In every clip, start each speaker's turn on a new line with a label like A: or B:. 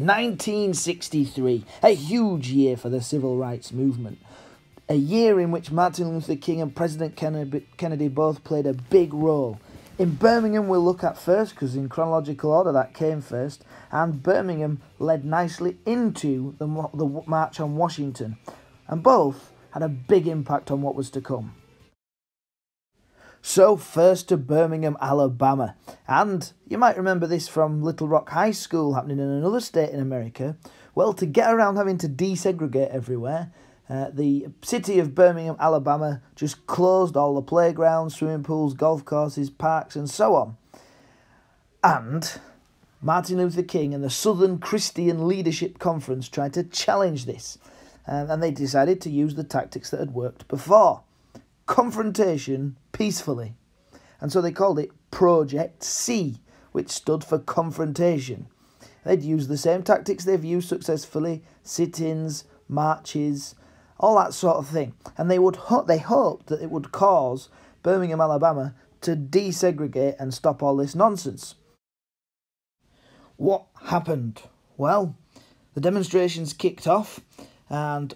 A: 1963, a huge year for the civil rights movement. A year in which Martin Luther King and President Kennedy both played a big role. In Birmingham, we'll look at first, because in chronological order that came first, and Birmingham led nicely into the, the March on Washington, and both had a big impact on what was to come. So, first to Birmingham, Alabama. And you might remember this from Little Rock High School happening in another state in America. Well, to get around having to desegregate everywhere, uh, the city of Birmingham, Alabama just closed all the playgrounds, swimming pools, golf courses, parks, and so on. And Martin Luther King and the Southern Christian Leadership Conference tried to challenge this. Um, and they decided to use the tactics that had worked before confrontation peacefully. And so they called it Project C, which stood for confrontation. They'd used the same tactics they've used successfully sit ins, marches, all that sort of thing. And they, would ho- they hoped that it would cause Birmingham, Alabama to desegregate and stop all this nonsense. What happened? Well, the demonstrations kicked off, and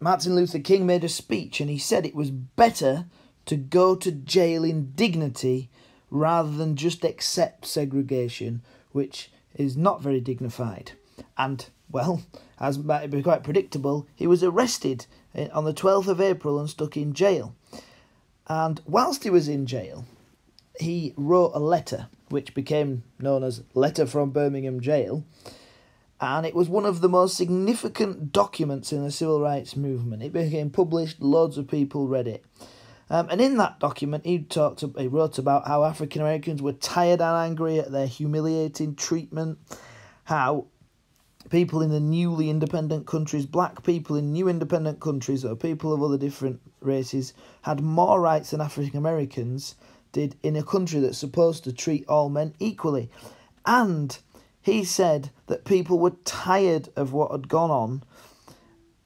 A: Martin Luther King made a speech and he said it was better to go to jail in dignity rather than just accept segregation, which is not very dignified. And, well, as might be quite predictable, he was arrested eh, on the 12th of April and stuck in jail. And whilst he was in jail, he wrote a letter which became known as Letter from Birmingham Jail and it was one of the most significant documents in the civil rights movement. It became published, loads of people read it. Um, and in that document, he talked, he wrote about how African Americans were tired and angry at their humiliating treatment, how people in the newly independent countries, black people in new independent countries, or people of other different races, had more rights than African Americans did in a country that's supposed to treat all men equally. And he said that people were tired of what had gone on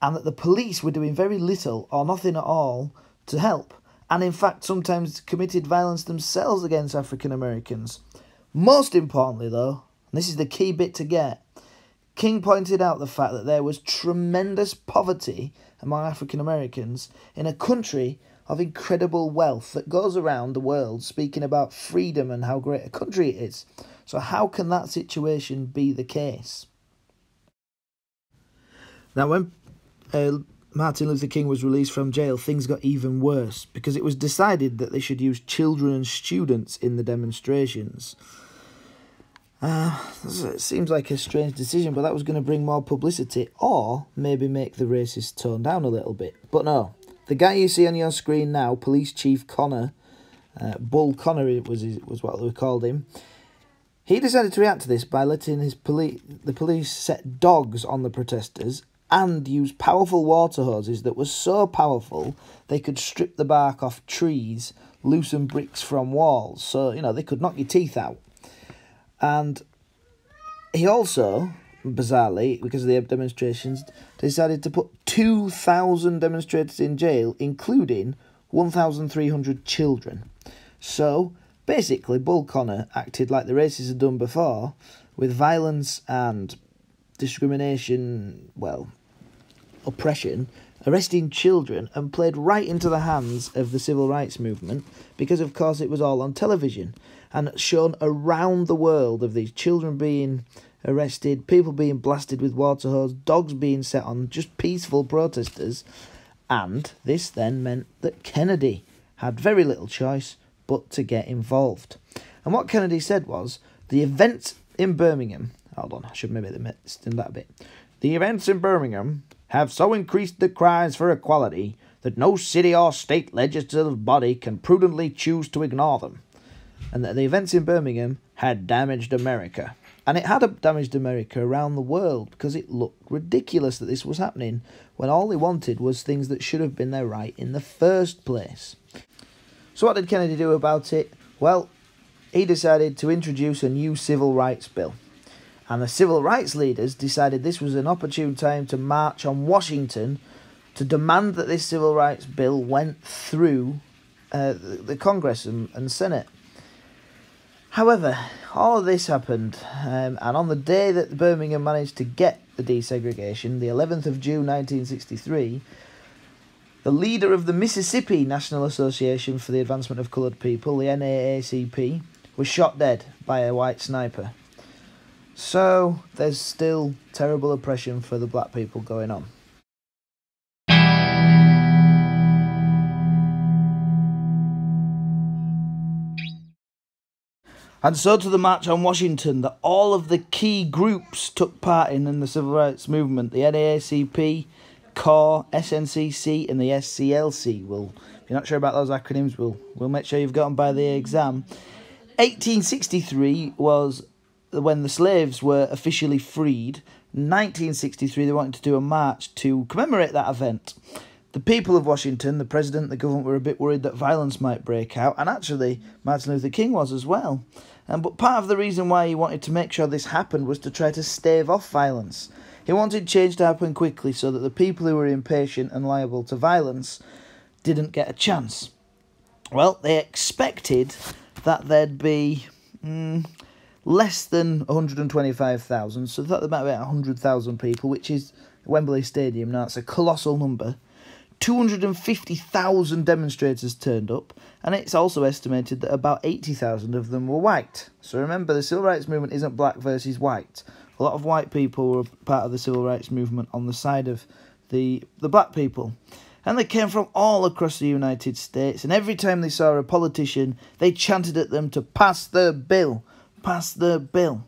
A: and that the police were doing very little or nothing at all to help, and in fact sometimes committed violence themselves against African Americans. Most importantly, though, and this is the key bit to get, King pointed out the fact that there was tremendous poverty among African Americans in a country of incredible wealth that goes around the world speaking about freedom and how great a country it is. So, how can that situation be the case? Now, when uh, Martin Luther King was released from jail, things got even worse because it was decided that they should use children and students in the demonstrations. Uh, it seems like a strange decision, but that was going to bring more publicity or maybe make the racists tone down a little bit. But no, the guy you see on your screen now, Police Chief Connor, uh, Bull Connor was his, was what we called him. He decided to react to this by letting his police the police set dogs on the protesters and use powerful water hoses that were so powerful they could strip the bark off trees, loosen bricks from walls, so you know they could knock your teeth out. And he also, bizarrely, because of the demonstrations, decided to put 2,000 demonstrators in jail, including 1,300 children. So, Basically, Bull Connor acted like the races had done before, with violence and discrimination, well, oppression, arresting children, and played right into the hands of the civil rights movement because, of course, it was all on television and shown around the world of these children being arrested, people being blasted with water hose, dogs being set on just peaceful protesters. And this then meant that Kennedy had very little choice but to get involved. And what Kennedy said was the events in Birmingham. Hold on, I should maybe in that bit. The events in Birmingham have so increased the cries for equality that no city or state legislative body can prudently choose to ignore them. And that the events in Birmingham had damaged America. And it had damaged America around the world because it looked ridiculous that this was happening when all they wanted was things that should have been their right in the first place. So, what did Kennedy do about it? Well, he decided to introduce a new civil rights bill. And the civil rights leaders decided this was an opportune time to march on Washington to demand that this civil rights bill went through uh, the Congress and, and Senate. However, all of this happened, um, and on the day that Birmingham managed to get the desegregation, the 11th of June 1963, the leader of the Mississippi National Association for the Advancement of Coloured People, the NAACP, was shot dead by a white sniper. So there's still terrible oppression for the black people going on. And so to the March on Washington that all of the key groups took part in in the civil rights movement the NAACP, CORE, SNCC, and the SCLC. Will if you're not sure about those acronyms, we'll, we'll make sure you've got them by the exam. 1863 was when the slaves were officially freed. 1963, they wanted to do a march to commemorate that event. The people of Washington, the president, the government were a bit worried that violence might break out, and actually, Martin Luther King was as well. Um, but part of the reason why he wanted to make sure this happened was to try to stave off violence. He wanted change to happen quickly so that the people who were impatient and liable to violence didn't get a chance. Well, they expected that there'd be mm, less than 125,000, so they thought there might be about 100,000 people, which is Wembley Stadium. Now, it's a colossal number. 250,000 demonstrators turned up, and it's also estimated that about 80,000 of them were white. So remember, the civil rights movement isn't black versus white. A lot of white people were part of the civil rights movement on the side of the, the black people. And they came from all across the United States, and every time they saw a politician, they chanted at them to pass the bill, pass the bill.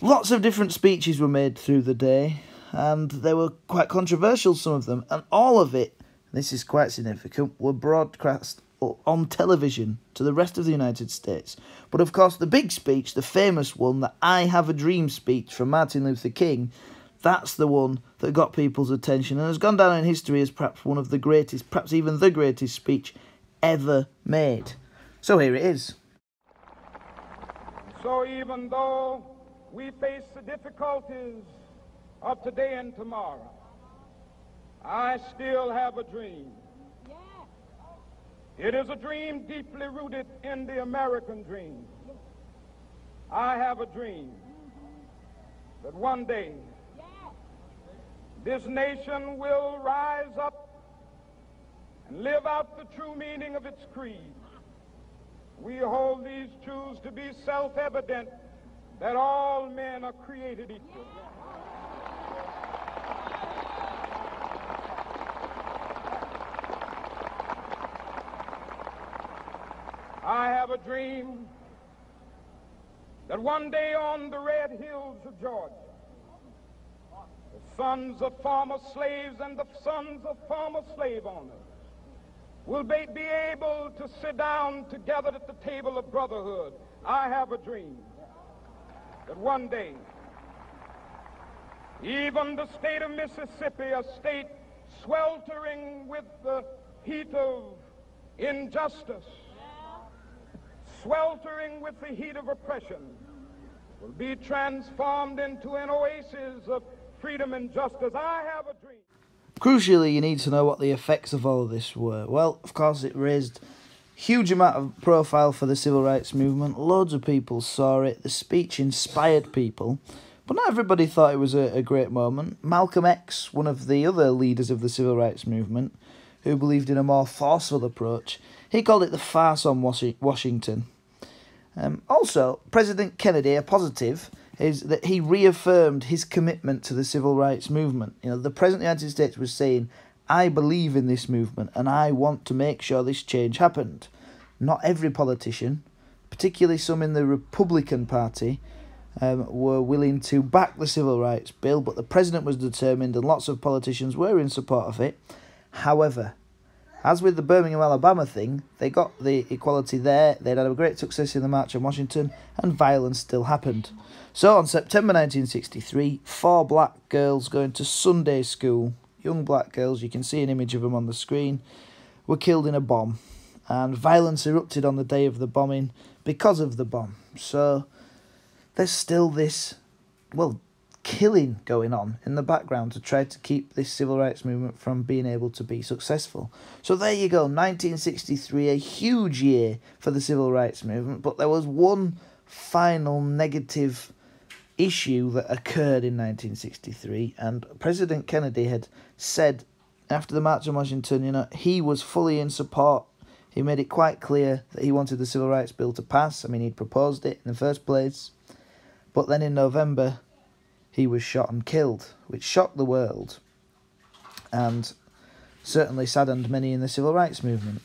A: Lots of different speeches were made through the day, and they were quite controversial, some of them, and all of it, this is quite significant, were broadcast on television to the rest of the United States. But of course, the big speech, the famous one, the I Have a Dream speech from Martin Luther King, that's the one that got people's attention and has gone down in history as perhaps one of the greatest, perhaps even the greatest speech ever made. So here it is.
B: So even though we face the difficulties of today and tomorrow. I still have a dream. It is a dream deeply rooted in the American dream. I have a dream mm-hmm. that one day this nation will rise up and live out the true meaning of its creed. We hold these truths to be self-evident that all men are created equal. I have a dream that one day on the red hills of Georgia, the sons of former slaves and the sons of former slave owners will be, be able to sit down together at the table of brotherhood. I have a dream that one day, even the state of Mississippi, a state sweltering with the heat of injustice, sweltering with the heat of oppression, will be transformed into an oasis of freedom and justice. I have a dream.
A: Crucially, you need to know what the effects of all of this were. Well, of course, it raised huge amount of profile for the civil rights movement. Loads of people saw it. The speech inspired people. But not everybody thought it was a, a great moment. Malcolm X, one of the other leaders of the civil rights movement, who believed in a more forceful approach, he called it the farce on Washington. Um, also, President Kennedy, a positive, is that he reaffirmed his commitment to the civil rights movement. You know, the President of the United States was saying, I believe in this movement and I want to make sure this change happened. Not every politician, particularly some in the Republican Party, um, were willing to back the civil rights bill, but the president was determined and lots of politicians were in support of it. However, as with the Birmingham, Alabama thing, they got the equality there, they'd had a great success in the March on Washington, and violence still happened. So on September 1963, four black girls going to Sunday school, young black girls, you can see an image of them on the screen, were killed in a bomb. And violence erupted on the day of the bombing because of the bomb. So there's still this, well, killing going on in the background to try to keep this civil rights movement from being able to be successful. So there you go, 1963, a huge year for the civil rights movement, but there was one final negative issue that occurred in 1963, and President Kennedy had said after the March on Washington, you know, he was fully in support. He made it quite clear that he wanted the Civil Rights Bill to pass. I mean, he'd proposed it in the first place. But then in November, he was shot and killed, which shocked the world and certainly saddened many in the civil rights movement.